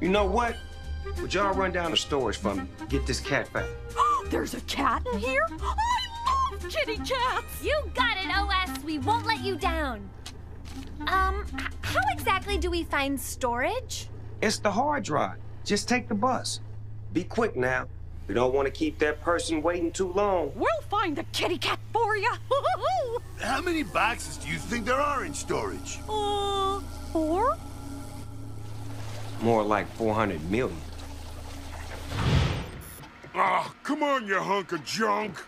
You know what? Would y'all run down the storage for me? Get this cat back. There's a cat in here? I love kitty cats! You got it, OS. We won't let you down. Um, how exactly do we find storage? It's the hard drive. Just take the bus. Be quick now. We don't want to keep that person waiting too long. We'll find the kitty cat for you. How many boxes do you think there are in storage? uh, four? More like 400 million. Ah, come on, you hunk of junk.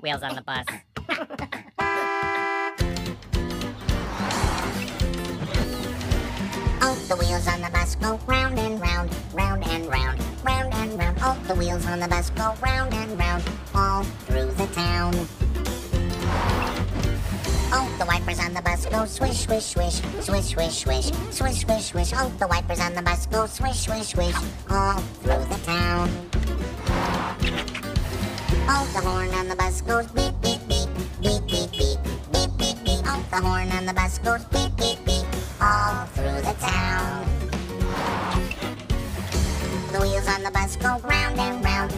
Wheels on the bus. All the wheels on the bus go round and round, and round, round and round. All the wheels on the bus go round and round, all through the town. All the wipers on the bus go swish, swish, swish, swish, swish, swish, swish, swish, swish. All the wipers on the bus go swish, swish, swish, all through the town. All the horn on the bus goes beep, beep, beep, beep, beep, beep, beep, beep, beep. All the horn on the bus goes beep, beep, beep, all through the town. On the bus go round and round,